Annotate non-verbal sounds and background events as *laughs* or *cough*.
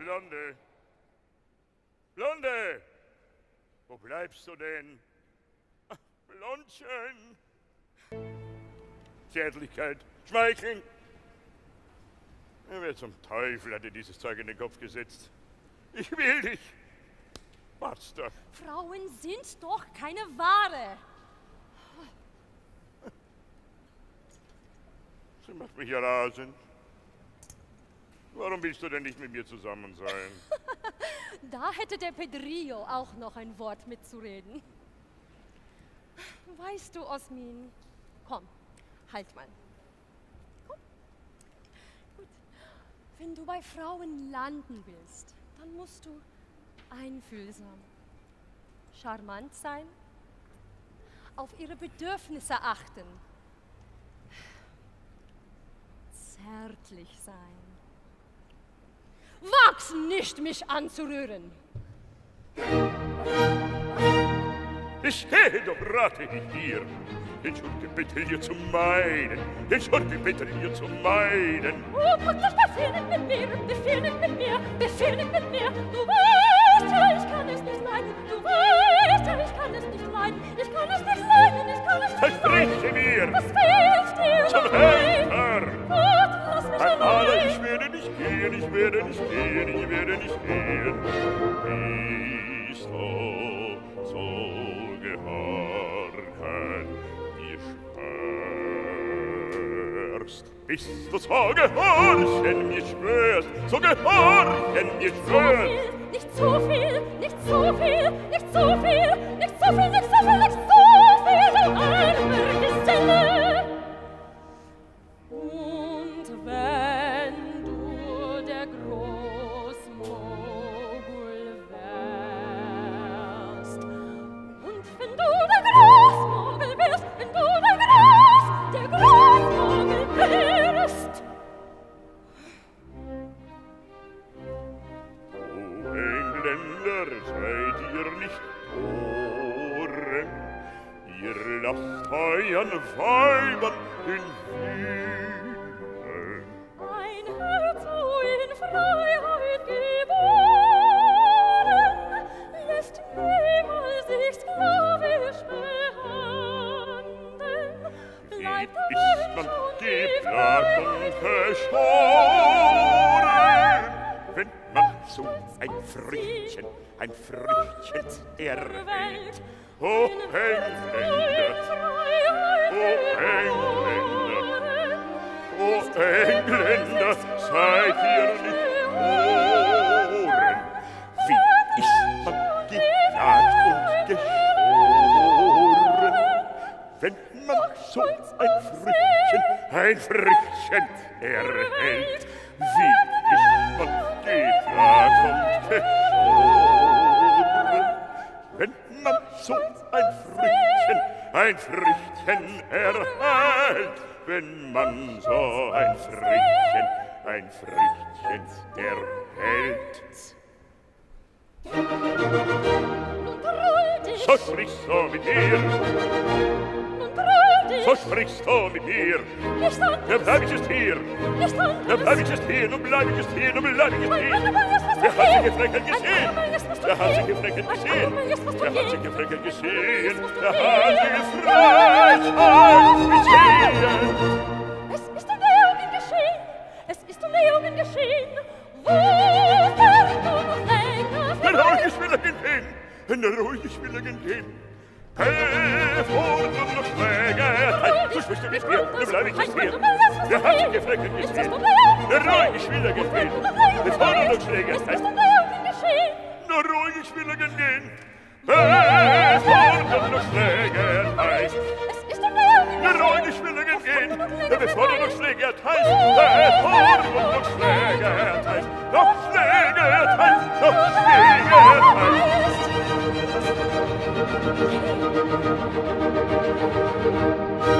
Blonde! Blonde! Wo bleibst du denn? Ach, Blondchen! Zärtlichkeit, Schmeicheln! Wer zum Teufel hat dir dieses Zeug in den Kopf gesetzt? Ich will dich! Basta! Frauen sind doch keine Ware! Sie macht mich rasend. Warum willst du denn nicht mit mir zusammen sein? *laughs* da hätte der Pedrillo auch noch ein Wort mitzureden. Weißt du, Osmin, komm, halt mal. Komm. Gut. Wenn du bei Frauen landen willst, dann musst du einfühlsam, charmant sein, auf ihre Bedürfnisse achten, zärtlich sein wag's nicht, mich anzurühren. Ich stehe doch rate hier. Den Schurke bitte hier zu meiden. Den Schurke bitte hier zu meinen. Oh, putz das Befehlen mit mir, Befehlen mit mir, Befehlen mit mir. Du nicht, werde nicht gehen, ich werde nicht gehen. Bist du so gehorchen, wie schwörst. Bist du so gehorchen, wie schwörst, so gehorchen, wie schwörst. Nicht zu viel, nicht zu viel, nicht zu viel, nicht zu viel. oren, ihr lasst euren Weibern in Himmel. Ein Herz, wo in Freiheit geboren, lässt niemals sich sklavisch behandeln. Bleibt der ist man geplagt und verschoren, wenn man so ein Früchtchen, ein Früchtchen der Welt. O Engländer, o Engländer, o Engländer, seid ihr nicht ohren, wie ich hab gewagt und geschworen, wenn man so ein Früchtchen, ein Früchtchen erhält, ein Früchtchen erhält, wenn man so ein Früchtchen, ein Früchtchen erhält. So sprich so mit dir. So sprichst du mit mir. Wir bleiben jetzt hier. Wir bleiben jetzt hier, nun bleib ich jetzt hier, nun bleib ich jetzt hier. Wir haben sie gefreckelt gesehen. Wir haben sie gefreckelt gesehen. Wir haben sie gefreckelt gesehen. Wir haben sie gefreckelt gesehen. Es ist um Augen geschehen. Es ist um Augen geschehen. Wo fährst du noch länger? Wenn ruhig ich will gehen. Wenn ruhig ich will gehen. Hey, gespielt, nun bleib ich gespielt. Der hat sich gefleckelt gespielt. Der ruhig ist wieder gespielt. Mit Verordnungsschläger. Nur ruhig ist wieder gelehnt. Es wurden noch Schläge heiß. Der Reun ist willig entgehen, der bevor er noch Schläge erteilt, bevor er noch Schläge erteilt, noch Schlägen. erteilt, Schlägen. Schläge erteilt.